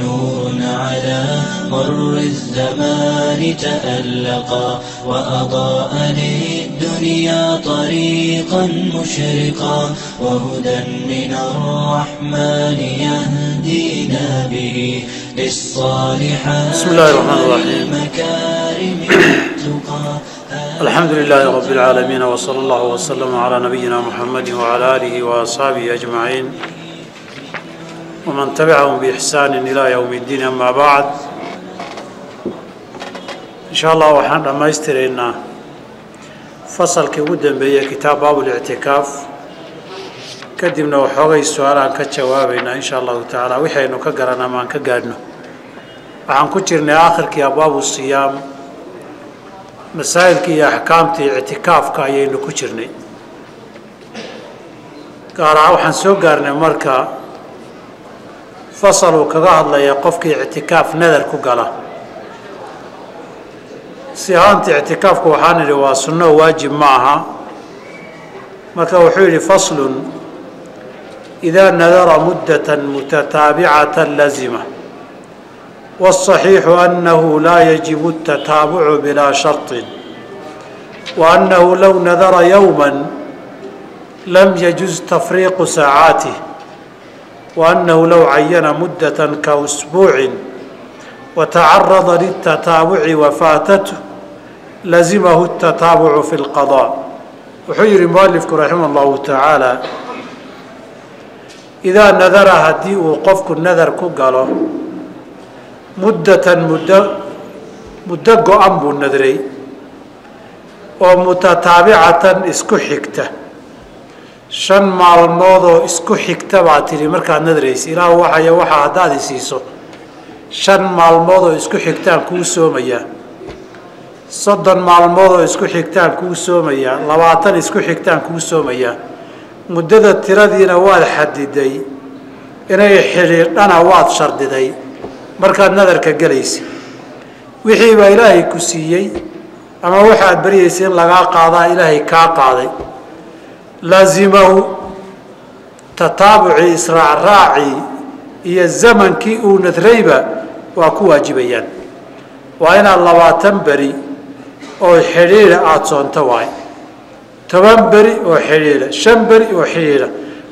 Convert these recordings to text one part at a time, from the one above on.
نور على مر الزمان تألقا وأضاء للدنيا طريقا مشرقا وهدى من الرحمن يهدينا به للصالحات بسم الله الرحمن الرحيم. الحمد لله رب العالمين وصلى الله وسلم على نبينا محمد وعلى آله وأصحابه أجمعين ومن تبعهم بإحسان إلى يوم الدين أما بعد إن شاء الله وحنا لما يسترينا. فصل كودا بي كتاب باب الاعتكاف. كدمنا وحوغي السؤال عن كتشوابنا إن شاء الله تعالى. وحينو كقرنا ما كقرنا. وعن كتيرنا آخر كي باب الصيام. مسائل كي أحكامتي اعتكاف كاينو كتيرني قارعة قال عوحن سوقرنا مركا. فصل وكذا هذلا يا كي اعتكاف نذر كجلا سيهانت اعتكاف كوحان اللي واسنة واجب معها. ما كوحول فصل إذا نذر مدة متتابعة لزمة. والصحيح أنه لا يجب التتابع بلا شرط. وأنه لو نذر يوما لم يجز تفريق ساعاته. وأنه لو عين مدة كأسبوع وتعرض للتتابع وفاتته لزمه التتابع في القضاء. وحير مؤلفك رحمه الله تعالى إذا نذر هدي وقفك النذر كقاله go-an buu nadray oo mutataabicatan isku xigta shan maalmoodoo isku xigta baa tidhi markaad nadraysa ilaah waxaya waxaa haddaad i siiso shan maalmoodoo isku xigtaan kuu soomayaa. Soddon maalmoodoo isku xigtaan kuu soomayaa. Labaatan isku xigtaan kuu soomayaa. Muddada tiradiina waad xadiday inay xidhiidhana waad shardiday. Markaad nadarka gelaysa. Wixii baa ilaahay ku siiyey. Ama waxaad baryaysa in lagaa qaadaa ilaahay kaa qaaday laazimahu tataabucii israacraacii iyo zamankii uu nadrayba waa ku waajibayaan. Waa inaad labaatan beri oo xidhiidha aada soonto waay toban beri oo xidhiidha shan beri oo xidhiidha.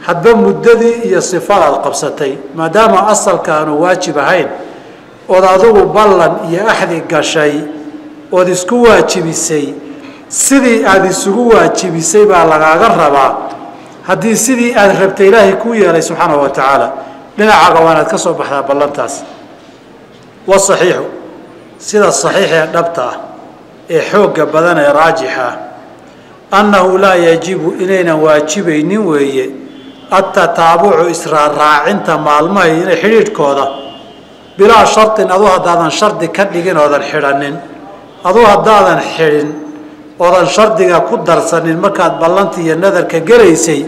Hadba muddadii iyo sifadaad qabsatay maadaama asalka aanu waajib ahayn ood adigu ballan iyo axdi gashay ood isku waajibisay sidii aada isugu waajibisay baa lagaaga rabaa. Haddii sidii aada rabtay ilaahay kuu yeelay subxaanahu wa tacaala dhinacaaga waa inaad ka soo baxdaa ballantaas. Wasaxiixu sida saxiix ee dhabta ah ee xoogga badan ee raajixa ah annahu laa yajibu inaynan waajibaynin weeye atataabucu israarraacinta maalmahay inay xidhiidhkooda bilaa sharin aduu haddaadan shardi ka dhigin oodan xidhanin aduu haddaadan xidhin oodan shardiga ku darsanin markaad ballantii iyo nadarka gelaysay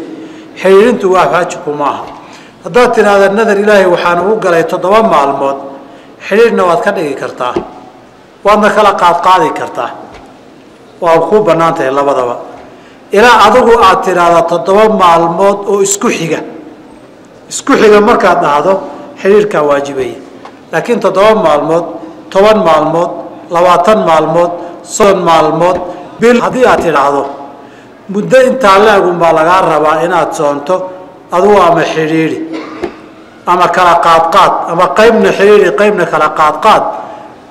xidhiidhintu waa waajiku maaha. Haddaad tidhaahda nadar ilaahay waxaan ugu galay toddoba maalmood xidhiidhna waad ka dhigi kartaa waadna kala qaadqaadi kartaa. Waa kuu bannaan tahay labadaba. Ilaa adigu aad tidhaahda toddoba maalmood oo isku xiga. Isku xiga markaad dhahdo xidhiidhkaa waajibaya. Laakiin toddoba maalmood toban maalmood labaatan maalmood soddon maalmood bil haddii aad tidhaahdo muddo intaa la-egunbaa lagaa rabaa inaad soonto adugu ama xidhiidhi ama kala qaadqaad ama qaybna xidhiidhi qaybna kala qaadqaad.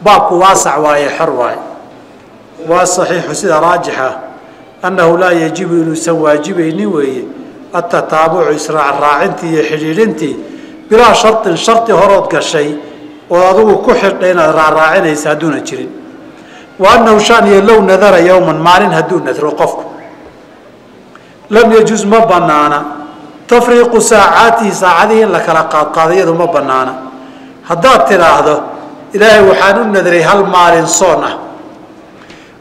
Baabku waasac waaye xor waaye. Waa saxiixu sida raajixa annahu laa yajibu inuusan waajibaynin weeye atataabucu israacraacintii iyo xidhiidhintii bilaa sharin shardi horood gashay ood adigu ku xidha inaad raaraacinaysa hadduuna jirin wa annahu shaniyo low nadara yowman maalin hadduu nadro qofku. Lam yajuz ma banaana tafriiqu saacaatihi saacadihii in la kala qaadqaadayadu ma banaana haddaad tidhaahdo ilaahay waxaan u nadray hal maalin soon ah.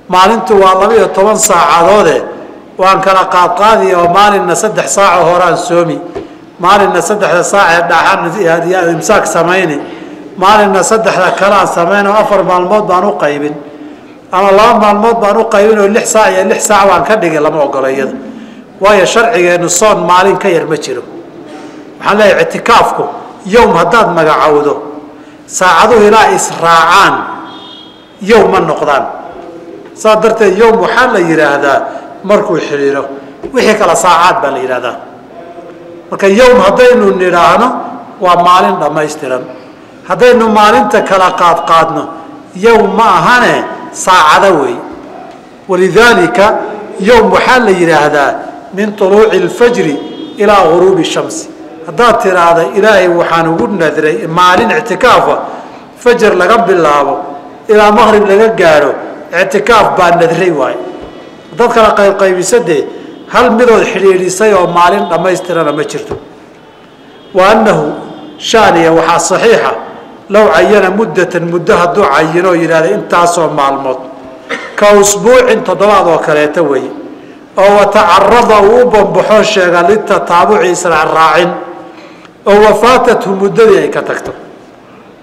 Maalintu waa laba-iyo toban saacadoode. Waan kala qaadqaadiya oo maalinna saddex saaco horaan soomi. Maalinna saddexda saacee dhaxan imsaak samayni. Maalinna saddexda kaleaan samayn oo afar maalmood baan u qaybin أنا لا مال مود بانو قيون اللي حساع يا اللي حساع وان كده قال ما أقول أيضا ويا شرع يا نصان مالين كير ما تشيلو حلا اعتكافكو يوم هداد ما قعودو ساعدو إلى إسراعان يوم النقضان صدرت يوم وحال لي هذا مركو يحريرو وحيك على ساعات بل إلى هذا وكان يوم هدين أنا ومالين لما يستلم هدين مالين تكالا قاد قادنا يوم ما هانه saacado wey walidaalika yowm waxaa la yidhaahdaa min طuluuci اlfajri ilaa guruubi shamsi. Haddaad tiraahda ilaahay waxaan ugu nadray maalin ictikaafa fajar laga bilaabo ilaa maqrib laga gaadho ictikaaf baa nadray waaye. Haddaad kala qaybqaybisade hal midood xidhiidhisay oo maalin dhammaystirana ma jirto. Wa annahu shaaniya waxaa saxiixa low cayana muddatan muddo hadduu cayinoo yidhahda intaasoo maalmood. Ka usbuucin toddobaad oo kaleeta weeye oo watacarada uu u bambaxoo sheega litataabuci israacraacin oo wafaatathu muddadii ay ka tagto.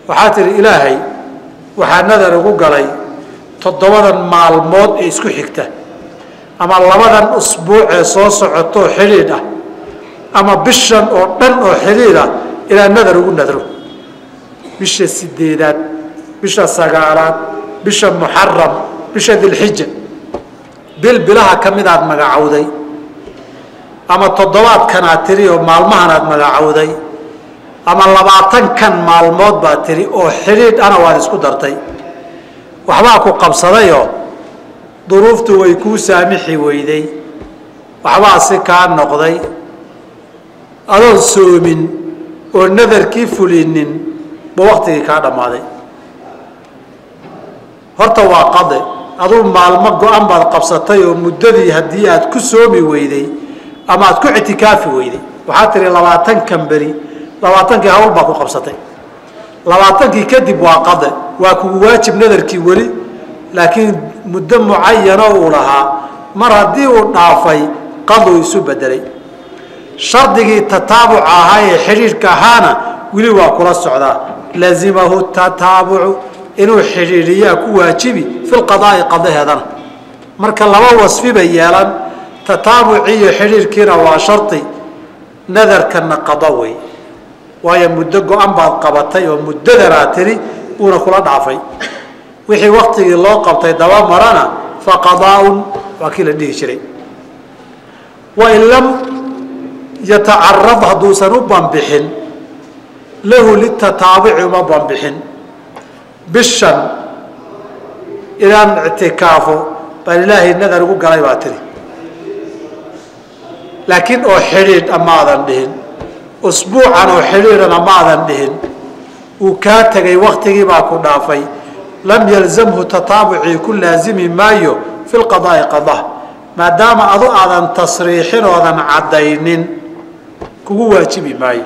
Waxaa tihi ilaahay waxaa nadar ugu galay toddobadan maalmood ee isku xigta. Ama labadan usbuuc ee soo socotoo xidhiidh ah. Ama bishan oo dhan oo xidhiidh ah ilaa nadar ugu nadro bisha sideedaad bisha sagaalaad bisha muxaram bisha dilxija bil bilaha ka mid magacowday. Ama toddobaadkanaad tiri oo maalmahanaad magacowday. Ama labaatankan maalmood baad tiri oo xidhiidh ana waad isku dartay. Waxbaa ku qabsadayoo duruuftu way kuu saamixi weyday. Waxbaa si kaa noqday. Adoon soomin oo nadarkii fulinin ba waktigii kaa dhammaaday. Horta waa qade. Aduu maalmo go-an baad qabsatay oo muddadii haddii aad ku soomi weyday ama aad ku ictikaafi weyday waxaad tihi labaatankan beri labaatankii hawl baa ku qabsatay. Labaatankii kadib waa qade. Waa kugu waajib nadarkii weli laakiin muddo mucayano uu lahaa. Mar haddii uu dhaafay qaduu isu bedelay shardigii tataabuca ahaa ee xidhiidhka ahaana weli waa kula socdaa lazimahu tataabucu inuu xidhiidhiyaa ku waajibi fi lqadaai qadaheedana marka laba wasfi bay yeelan tataabuci iyo xidhiidhkiina waa shardi nadarkana qada wey waayo muddo go-an baad qabatay oo muddadanaa tiri uuna kula dhaafay wixii waktigii loo qabtay daba marana fa qadaaun waa kii la dhihi له للتطاوع ما بنبحن بالشن إلى اعتكافه. طيب بل الله نذر قلعي يواتري لكن أحرير أما ذنبهن أسبوعا أحرير أما ذنبهن وكاتقي وقتي ما كنا في لم يلزمه تطاوعي كل لازم مايو في القضاء قضاء. ما دام أضع أذن تصريح أذن عدين كوواتي بمايو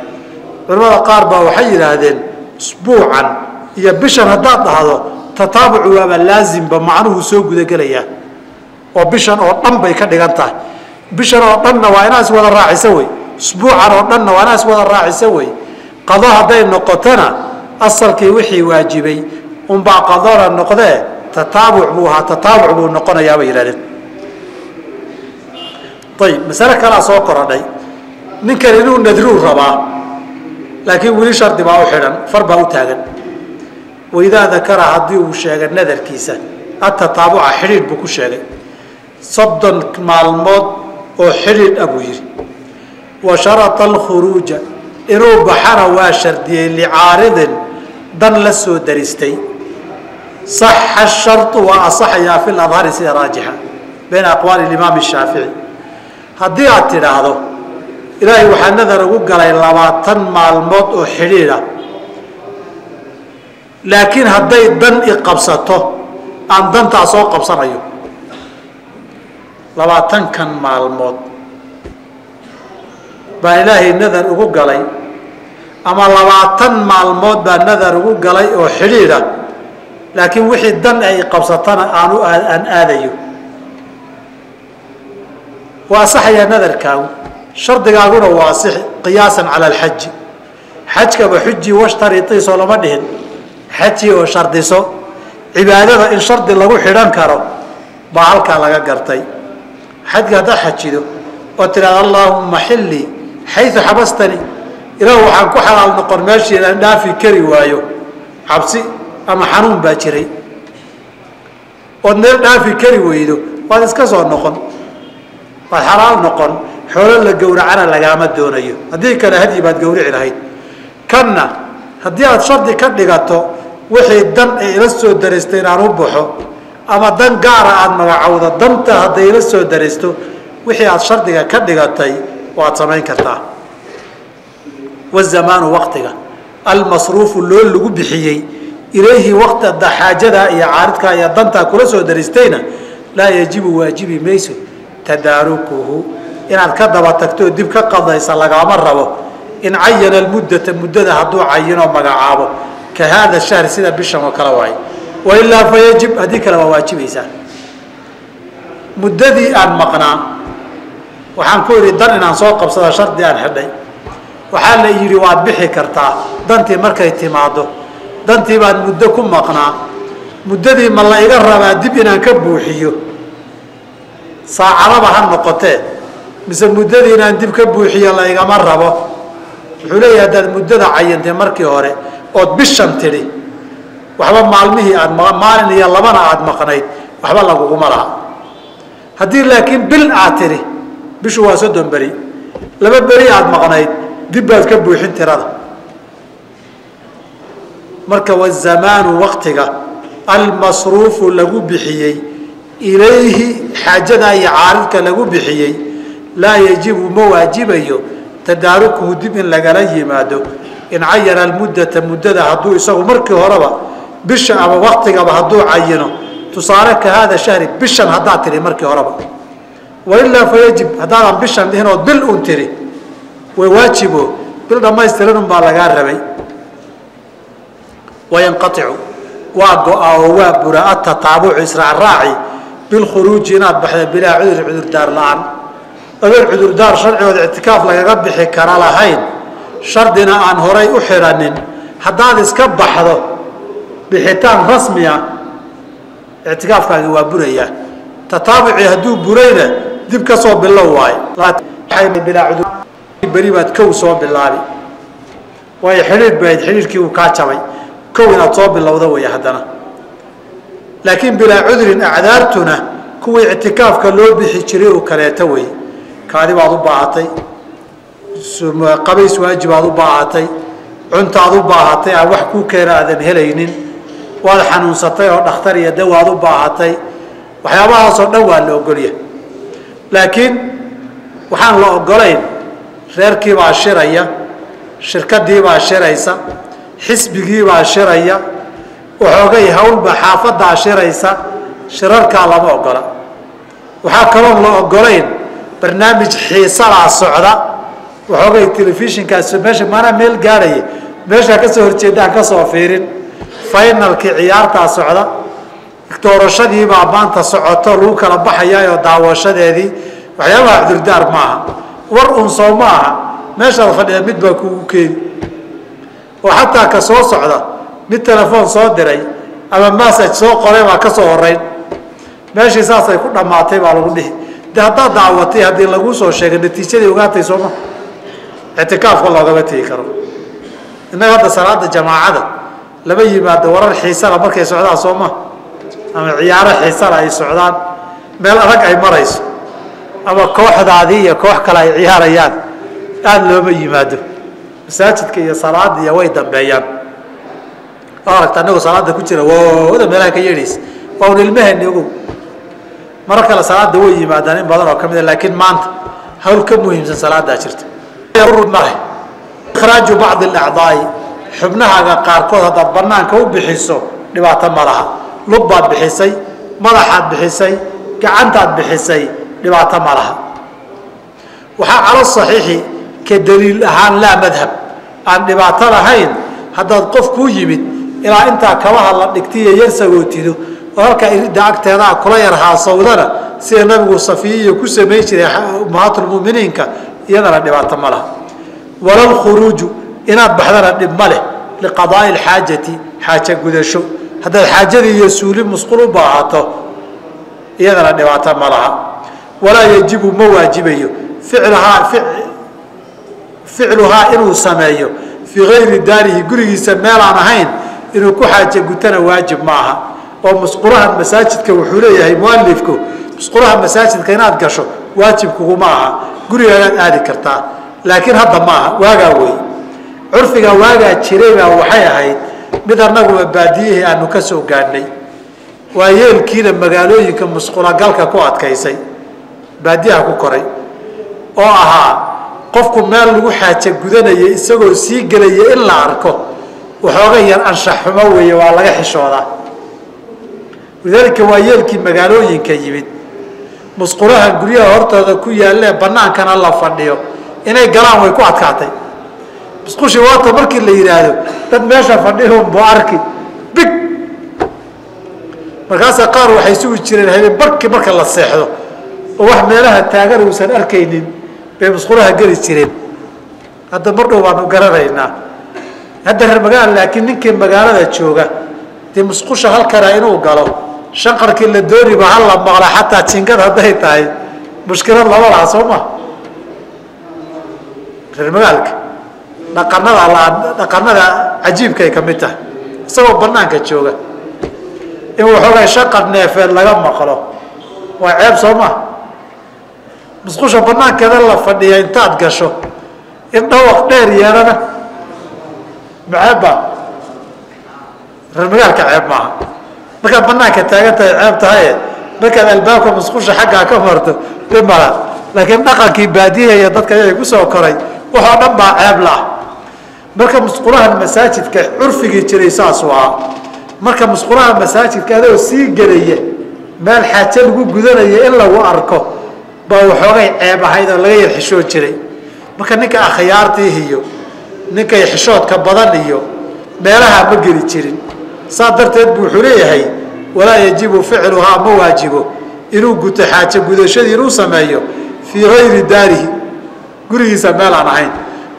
culamada qaar baa waxay yidhaahdeen usbuucan iyo bishan haddaad dhahdo tataabucu waaba laazimba macnuhu soo gudagelayaa oo bishan oo dhan bay ka dhigan tahay. Bishan oo dhanna waa inaa is wada wey. Usbuucan oo dhanna waa inaa is wada wey. Qado hadday noqotona asalkii wixii waajibay unbaa qadona noqdee tataabuc buu ahaa tataabuc buu noqonayaa bay yidhahdeen ayib masale kalaa soo korodhay. Ninkan inuu nadruu rabaa laakiin weli shardi baa u xidhan far baa u taagan. Waidaa dakara haddii uu sheega nadarkiisa atataabuca xidhiidh buu ku sheegay. Soddon maalmood oo xidhiidh ah buu yidhi. Wa sharata alkhuruuja inuu baxana waa shardiyey licaaridin dan la soo daristay. Saxa shartu waa asaxayaa fi ladhari sida raajixa bayna aqwaali imaam shaafici haddii aad tidhaahdo ilaahay waxaa nadar ugu galay labaatan maalmood oo xidhiidh ah laakiin hadday dan i qabsato aan dantaa soo qabsanayo. Labaatankan maalmood. Baan ilaahay nadar ugu galay ama labaatan maalmood baa nadar ugu galay oo xidhiidha. Laakiin wixii dan ay qabsatana aanu aan aadayo. Waa asaxayaa nadarkaagu shardigaaguna waa asixi qiyaasan cala alxaji. Xajkaba xuji washtariiisoo lama dhihin. Xaji oo shardiso cibaadada in shardi lagu xidhan karo baa halkaa laga gartay. Xajka haddaad xajido oo tidhahda allaahumma xillii xayu xabastani. Ilaah waxaan ku xalaal noqon meeshii inaan dhaafi kari waayo cabsi ama xanuun baa jiray. Ood meel dhaafi kari weydo waad iska soo noqon waad xalaal noqon xoolo la gowracana lagaama doonayo. Haddii kale hadyi baad gowrici lahayd. Kanna haddii aad shardi ka dhigato wixii dan ay ila soo daraysta inaan u baxo ama dan gaara aada magacowdo danta hadday ila soo daraysto wixii aada shardiga ka dhigatay waad samayn kartaa. Wazamaanu waqtiga. Almasruufu loo lagu bixiyey. Ilayhi waqtada xaajada iyo caaridkaa iyo dantaa kula soo daristayna laa yajibu waajibi mayso. Tadaarukuhu inaad ka daba tagtoo dib ka qadaysa lagaama rabo in cayana almuddata muddada hadduu cayinoo magacaabo ka haada shahri sida bishan oo kale waay. Wailaa fayajib haddii kale waa waajibaysaa. Muddadii aan maqnaa waxaan ku idhi dan inaan soo qabsada shardi aan xidhay. Waxaa la yidhi waad bixi kartaa. Dantii markay timaado dantii baan muddo ku maqnaa. Muddadii ma la iga rabaa dib inaan ka buuxiyo. Saacadaba ha noqotee mise muddadii inaan dib ka buuxiyo la igama rabo. Wuxuu leeyahay haddaad muddada cayintay markii hore ood bishan tidhi waxba maalmihii aad maalin iyo labana aada maqnayd waxba laguguma laha. Haddii laakiin bil aad tidhi bishu waa soddon beri laba beri aada maqnayd dib baad ka buuxin tirada. Marka wazamaanu waqtiga almasruufu lagu bixiyey ilayhi xaajada iyo caaridka lagu bixiyey laa yajibu ma waajibayo tadaarukuhu dib in lagala yimaado. In cayana almuddata muddada hadduu isagu markii horeba bisha ama waktigaba hadduu cayino. Tusaale ka haada shahri bishan haddaad tihi markii horeba. Wailaa fayajib haddaadan bishan dhihin ood bil un tiri way waajibo. Bil dhammaystiran unbaa lagaa rabay. Wayanqaicu waa go-a oo waa bura atataabucu israacraaci. Bilkhuruuji inaad baxda bilaa cudur cudurdaar la'aan adoon cudurdaar sharcigood ictikaaf lagaga bixi kara lahayn shardina aan horay u xidhanin haddaad iska baxdo bixitaan rasmiya ictikaafkaagi waa burayaa tataabucii hadduu burayna dib ka soo bilow waayo beri baad kow soo bilaabi waayo xidhiir bayd xidhiirkii uu kaa jabay. Kow inaad soo bilowda wey haddana. Laakiin bilaa cudurin acdaartuna kuwii ictikaafka loo bixi jiray oo kaleeto wey kaadi baad u baahatay qabays waajibaad u baahatay cuntaad u baahatay aan wax kuu keena aadan helaynin waad xanuunsatay oo dhakhtar iyo dawaad u baahatay waxyaabahaasoo dhan waa la ogolya laakiin waxaan la ogolayn reerkiibaa shiraya shirkadiibaa shiraysa xisbigiibaa shiraya waxoogay hawlba xaafadaa shiraysa shirarkaa lama ogola waxaa kaloon la ogolayn barnaamij xiisalaa socda. Waxoogay telefishinkaas meesha maanaa meel gaadhaya meeshaa ka soo horjeedaan ka soo fiirin. Finalkii ciyaartaa socda. Doorashadiibaa maanta socoto lagu kala baxayaayoo daawashadeedii. Waxyaabaha cudurdaar maaha war un soo ma aha. Meeshaad fadhida mid baa kugu keeni. Oo xataa ka soo socda. Mid telefoon soo diray ama massage soo qoray baa ka soo meeshii saasay ku dhammaatay baa lagu dhihi de haddaad daawatay haddii laguu soo sheegay natiijadii ogaatay sooma ictikaafka loogama tegi karo. Innaga hadda salaada jamaacada lama yimaado warar xiisala markay socdaan sooma ama ciyaaro xiisala ay socdaan. Meel adag ay marayso. Ama kooxdaadii iyo koox kale ay ciyaarayaan. Aada looma yimaado. Masaajidka iyo salaada iyo way dambeeyaan. Aragta anagoo salaada ku jira wooda meelaha ka yeedhaysa. Waa un ilmaheenni ogow maro kale salaada way yimaadaan in badan oo ka mid laakiin maanta hawl ka muhiimsan salaadaa jirta ikhraaju bacdi alacdaai xubnahaaga qaarkood haddaad banaanka u bixiso dhibaato ma laha. Lug baad bixisay madaxaad bixisay gacantaad bixisay dhibaato ma laha. Waxaa calo saxiixi ka daliil ahaan laa madhab. Aan dhibaato lahayn haddaad qof kuu yimid ilaa intaa kabaha la dhigtiiyo yar sagootido oo halkaa agteedaa kula yar haasawdana sida nabigu safiyiya ku samayn jiray ummahaatulmuminiinka iyadana dhibaato ma laha. Walalkhuruuju inaad baxdana dhib ma leh liqadaai alxaajati xaaja gudasho. Haddaad xaajadii iyo suuli musqul u baahato iyadana dhibaato ma laha. Walaa yajibu ma waajibayo. Ficluhaa ficluhaa inuu sameeyo fii gayri daarihi gurigiisa meelaan ahayn inuu ku xaaje gutana waajib ma aha oo musqulahan masaajidka wuxuu leeyahay mualifku musqulaha masaajidka inaad gasho waajib kuguma aha gurigaagaad aadi kartaa laakiin hadda ma aha waagaa wey curfiga waagaa jiraybaa waxay ahayd mid annaguba baadiyihii aanu ka soo gaadhnay. Waa yeelkiina magaalooyinka musqulagalka ku adkaysay. Baadiyaha ku koray. Oo ahaa qofku meel lagu xaaje gudanaya isagoo sii gelaya in la arko. Waxooga yar anshax xumo weeye waa laga xishoodaa yeelkii magaalooyinka yimid musqulahan guryaha hortooda ku yaallee bannaankana la fadhiyo inay galaan way ku adkaatay musqushii waata markii la yidhaahdo dad meesha fadhihunbu arki big markaasaa qaar waxay sugi jireen habeen barkii marka la seexdo oo wax meelaha taagan uusan arkaynin bay musqulaha geli jireen hadda mar dhow baanu garanaynaa hadda reer magaala laakiin ninkii magaalada jooga dee musqusha halkana inuu galo shanqarkii la dooniba hal la maqla xataa jingad hadday tahay mushkilad lama laha soo ma. Reer magaalka dhaqanada dhaqanada cajiibkay ka mid tahay isagoo banaanka jooga in waxoogay shaqar neefeed laga maqlo waa ceeb soo ma. Musqusha banaankeeda la fadhiya intaad gasho in dhawaq dheer yeelana maceebba reer magaalka ceeb maaha markaad banaanka taagan tahay ceeb markaad albaabka musqusha xaggaa ka marto dhimala laakiin dhaqankii baadiyaha iyo dadka ayaga ku soo koray waxoo dhan baa ceeb la-ah marka musqulahan masaajidka curfigii jiray saasuu ahaa marka musqulaha masaajidka adoo sii gelaya meel xaaje lagu gudanaya in lagu arko baa waxoogay ceeb ahayd oo laga yar xishood jiray. Marka ninka akhyaartii iyo ninkay xishoodka badan iyo meelaha ma geli jirin saa darteed bu wuxuu leeyahay walaa yajibu ficluhaa ma waajibo. Inuu guto xaaje gudashadii inuu sameeyo fii gayri daarihi. Gurigiisa meel aan ahayn.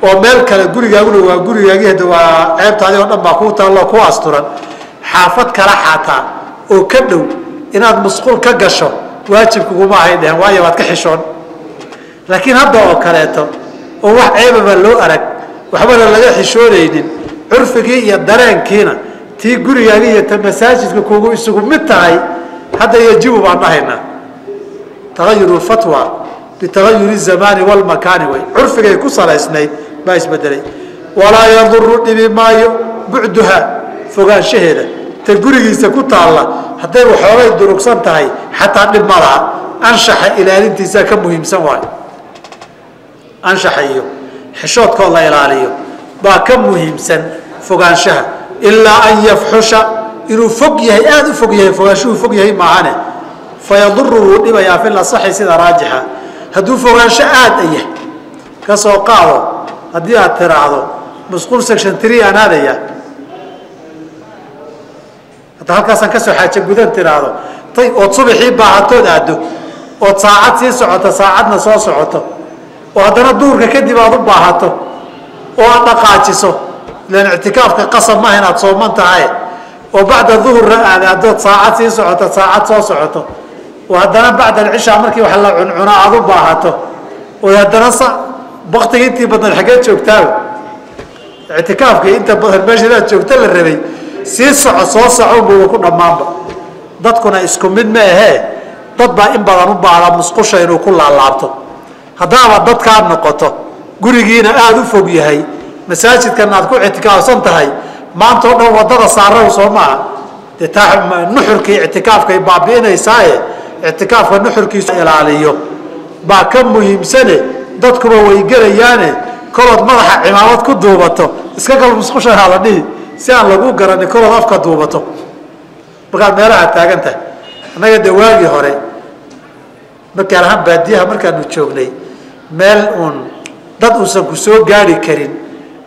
Oo meel kale gurigaaguna waa gurigaagii hada waa ceebtaadii oo dhan baa kuu taalloo ku asturan. Xaafad kala xaataa oo ka dhow inaad musquul ka gasho waajibkuguma ahay dhehen waayo waad ka xishoon. Laakiin hadda oo kaleeto oo wax ceebaba loo arag waxbana laga xishoonaynin curfigii iyo dareenkiina tii gurigaagii iyo ta masaajidka kugu isugu mid tahay hadda yajibu baan dhahaynaa tagayuru fatwa bitagayuri zamaani walmakaani way. Curfigay ku salaysnayd baa isbedelay. Walaa yaduru dhibi maayo bucduha fogaanshaheeda ta gurigiisa ku taalla hadday waxoogay durugsan tahay xataa dhib ma laha. Anshaxa ilaalintiisaa ka muhiimsan waayo anshaxa iyo xishoodkoo la ilaaliyo baa ka muhiimsan fogaanshaha ilaa an yafxusha inuu fog yahay aada u fog yahay fogaanshuhu fog yahay maahane. Fayaduru wuu dhibayaa fi lasaxi sida raajixa. Hadduu fogaansho aada yahay ka soo qaado haddii aad tiraahdo musquul section tree aan aadaya hadda halkaasaan ka soo xaaje gudan tiraahdo tay ood subaxii baahatood aaddo ood saacad sii socoto saacadna soo socoto oo haddana duurka kadib aad u baahato oo aad dhaqaajiso ilan ictikaafka qasab maaha inaad sooman tahay oo bacda duhurna aad aaddood saacad sii socoto saacad soo socoto oo haddana bacda alcishaa markii wax la cuncuna aad u baahato oo haddana baktiga intii badnayd xaggeed joogtaaba ictikaafkii inta badan meesha inaad joogto la rabay sii soco soo soconbuba ku dhammaanba dadkuna isku mid ma ahee dad baa in badan u baahda musqusha inuu ku laalaabto haddaaba dadkaa noqoto gurigiina aada u fog yahay masaajidkana aad ku ictikaafsan tahay maanta o dhan waddada saaraw soo maaha. Dee taa nuxurkii ictikaafkay baabi'inaysaaye ictikaafka nuxurkiisu ilaaliyo. Baa ka muhiimsane dadkuba way gelayaane kolood madaxa cimaamad ku duubato. Iska gal musqushahaa la dhihi si aan lagu garanin kolood afka duubato. Markaad meelaha taagan tahay annaga dee waagii hore markaan ahaan baadiyaha markaanu joognay meel uun dad uusan ku soo gaari karin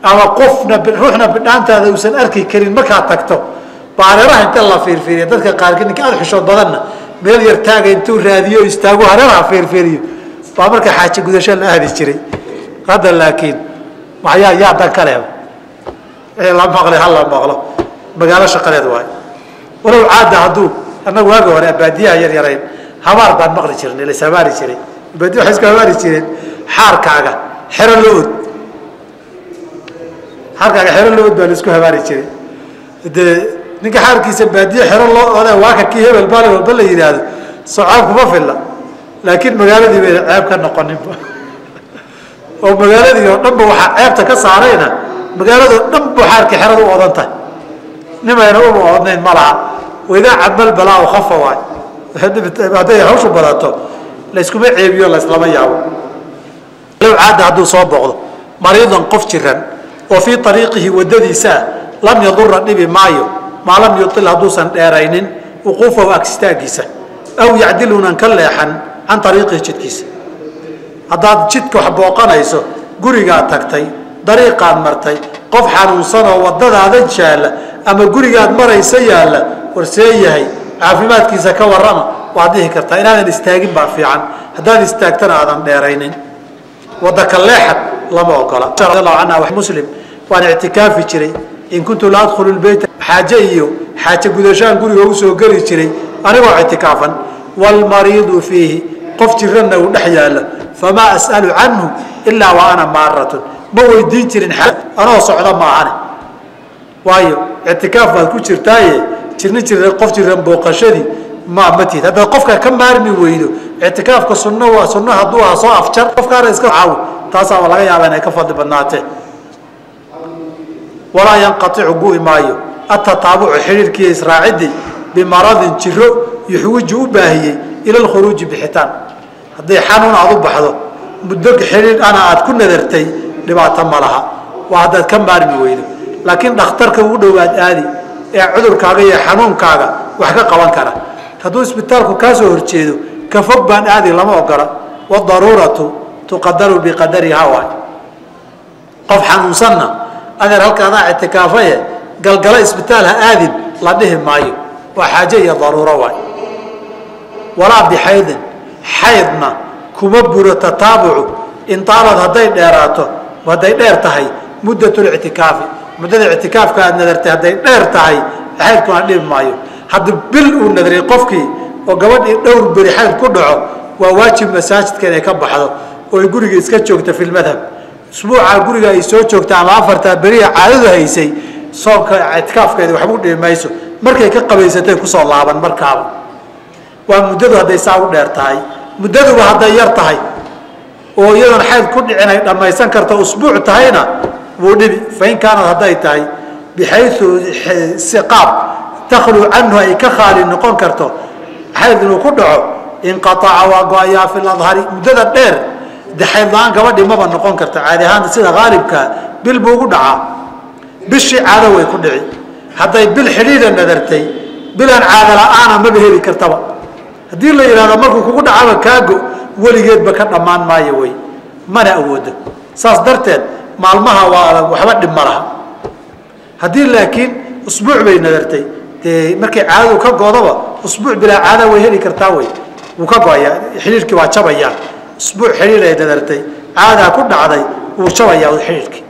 ama qofna ruuxna bidhaantaada uusan arki karin markaad tagto baareeraha inta la fiirfiiriya dadka qaarkii ninka aada xishood badanna meel yar taaga intuu raadiyo istaagu hareeraha fiirfiiriyo baa marka xaaji gudasho la aadi jiray hadda laakiin waxyaa yaa dan ka leeba wixii la maqlay ha la maqlo magaalo shaqadeed waayo walow caada hadduu annagu waagi hore baadiyaha yar yarayn habaar baan maqli jirnay la ishabaari jiray baadiya waxay isku habaari jireen xaarkaaga xero lo-od xaarkaaga xero lo'od baa la isku habaari jiray. Dee ninka xaalkiisa baadiye xero loo oda waaka kii hebel baali walba la yidhaahdo socaab kuma filla. Laakiin magaaladii bayna ceeb ka noqoninba oo magaaladii oo dhanba waxaa ceebta ka saarayna magaaladoo dhan bu xaalkii xerada u odan tahay. Nimayna uba odnayn ma laha. Waidaa camal balaa khafa waay. Hadday hawshu badato layskuma ceebiyo layslama yaabo. Low caada hadduu soo booqdo mariidan qof jiran oo fii ariiqihi wadadiisaa lam yadura dhibi maayo maa lam yuil hadduusan dheeraynin wuquufahu agistaagiisa aw yacdilunan ka leexan can ariiqihi jidkiisa. Haddaad jidka wax booqanayso gurigaad tagtay dariiqaad martay qof xanuunsanoo wadadaada jaalla ama gurigaad maraysa yaalla warsee yahay caafimaadkiisa ka warrama waad dhihi kartaa inaadan istaagin baa fiican. Haddaad istaagtana aadan dheeraynin. Wadda ka leexad lama ogola anha muslim waan ictikaafi jiray. In kuntu la adkhulu lbeyta xaaje iyo xaaje gudashaan guriga u soo geli jiray anigoo ictikaafan waalmariidu fiihi qof jiranna uu dhex yaallo famaa as'alu canhu ilaa wa ana maaratun ma weydiin jirin anoo socda maahane. Waayo ictikaaf baad ku jirtaaye jirni jira qof jiran booqashadii ma ma tihid haddaad qofka ka maarmi weydo ictikaafka sunno waa sunno hadduu aha soo afjar qofkaana iska caawi taasaaba laga yaaba inay ka fadli badnaatee walaa yanqaicu gu'i maayo. Atataabucu xidhiirkiiyo israacidii bimaradin jiro yuxwiju u baahiyey ila lkhuruuji bixitaan. Hadday xanuun aad u baxdo muddo xidhiir ana aad ku nadartay dhibaato ma laha. Waa haddaad ka maarmi weydo. Laakiin dhakhtarka ugu dhowaad aadi ee cudurkaaga iyo xanuunkaaga wax ka qaban kara هدو اسبتالك كاسو هرشيدو كفوق بان اعدي لما أقرأ. والضرورة تقدر بقدر هوا قف حنوصنا أنا رأيك أنا اعتكافية قال قال اسبتالها اعدي لديهم مايو وحاجة يا ضرورة واي ولا عبد حيض حيضنا كمبر تتابع. إن طالت هدي ديراته وهدي ديرتهي. مدة الاعتكاف. مدة الاعتكاف كان ديرتهي. ديرتهي حيضكم اعدي مايو. Hadda bil uu nadray qofkii oo gabadhii dhowr beri xayd ku dhaco waa waajib masaajidka inay ka baxdo oo ay guriga iska joogta fi lmadhab usbuuca guriga ay soo joogta ama afartaa beriha caadadu haysay soonka ictikaafkeeda waxba u dhibi mayso. Markay ka qabaysatay ku soo laaban markaaba. Waa muddadu hadday saa u dheer tahay. Muddaduba hadday yar tahay. Oo iyadoon xayd ku dhicin ay dhammaysan karto usbuuc tahayna wuu dhibi. Fain kaanad hadday tahay bixayu siqaab takhluu canhu ay ka khaali noqon karto. Xayd inuu ku dhaco inqaaca waa go'ayaa fi ladhari muddada dheer. De xayd la'aan gabadhii maba noqon karta caadi ahaan sida haalibkaa bil buu ugu dhacaa. Bishii caado way ku dhici. Hadday bil xidhiida nadartay bilaan caado la'aana maba heli kartaba. Haddii la yidhahdo markuu kugu dhacaba kaago weligeedba ka dhammaan maayo wey mana awoodo. Saas darteed maalmaha waa adag waxba dhib ma laha. Haddii laakiin usbuuc bay nadartay dee markay caadadu ka goodaba usbuuc bilaa caada way heli kartaa wey wuu ka go'ayaa xidhiirkii waa jabayaa usbuuc xidhiir ay nadartay caadaa ku dhacday wuu jabayaa xidhiirkii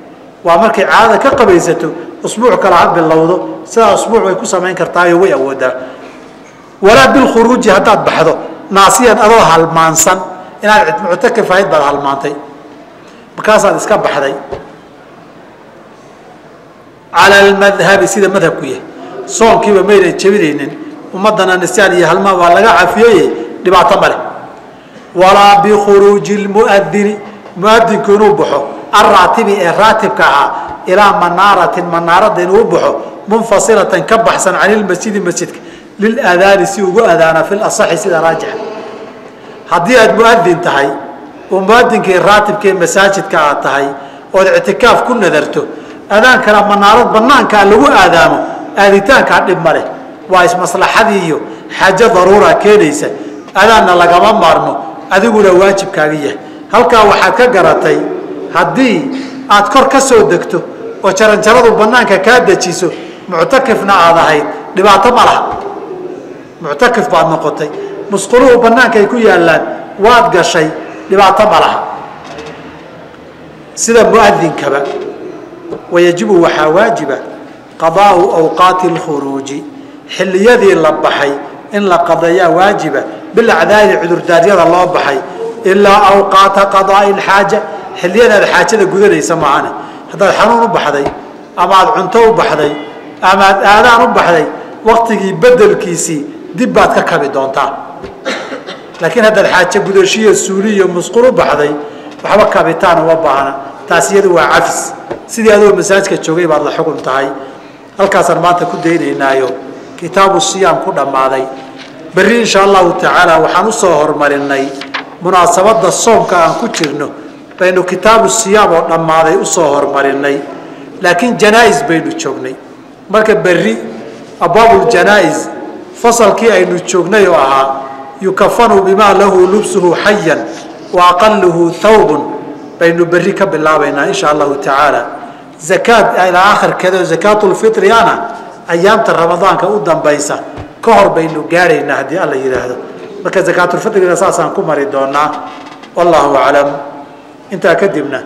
waa markay caadada ka qabaysato usbuuc kale ha bilowdo sidaa usbuuc way ku samayn kartaayo way awoodaa. Walaa bilkhuruuji haddaad baxdo naasiyan adoo halmaansan. Inaad muctakif ahayd baad halmaantay. Markaasaad iska baxday. Cala almadhabi sida madhabku yahay soonkiiba maynan jebinaynin ummadana nisyaan iyo halmaan waa laga cafiyeye dhibaato ma leh. Walaa bikhuruuji lmuadini muadinku inuu baxo alraatibi ee raatibka ahaa ilaa manaaratin manaaradda inuu baxo munfasilatan ka baxsan can ilmasjidi masjidka lilaadaani si ugu adaana fi lasaxi sida raajixa haddii aad muadin tahay oo muadinkii raatibkaee masaajidka aad tahay ood ictikaaf ku nadarto adaankana manaarad banaankaa lagu aadaamo aaditaankaa dhib waa ismaslaxadii iyo xaajo daruura keenaysa. Adaanna lagama maarmo adiguna waajibkaaga yahay. Halkaa waxaad ka garatay haddii aad kor ka soo degto oo jaranjaradu banaanka kaa dejiso muctakifna aad ahayd. Dhibaato ma laha. Muctakif baad noqotay. Musquluhu banaankaay ku yaallaan waad gashay dhibaato ma laha. Sida muadinkaba wayajibu waxaa waajiba qadaau awqaati اlkhuruuji xilliyadii la baxay in la qadeeyaa waajiba bilacdaadi cudurdaaryada loo baxay ilaa awqaata qadaai اlxaaja xilliyadaad xaajada gudanaysa maahane haddaad xanuun u baxday ama aad cunto u baxday amaad aadaan u baxday waktigii bedelkiisii dib baad ka kabi doontaa. Laakiin haddaad xaaje gudashiyo suuli iyo musqul u baxday waxba kabitaan uma baahna. Taas iyadu waa cafis. Sidii adoo masaajka joogay baad la xukun tahay halkaasaan maanta ku daynaynaayo kitaabu siyaam ku dhammaaday. Berri insha allahu tacaala waxaan u soo hormarinay munaasabadda soomka aan ku jirno. Baynu kitaabu siyaam oo dhammaaday u soo hormarinay laakiin janaa-is baynu joognay. Marka berri abwaabuljanaa'is fasalkii aynu joognay oo ahaa yukafanu bimaa lahu lubsuhu xayan wa aqaluhu thawbun baynu berri ka bilaabaynaa insha allahu tacaala زكاة إلى آخر كذا زكاة الفطر يعني يانا أيام رمضان كأودن بيسا كهر بين لجاري نهدي الله يرهده. مركز زكاة الفطر إلى أساسا كمري دونا والله أعلم. أنت أكدبنا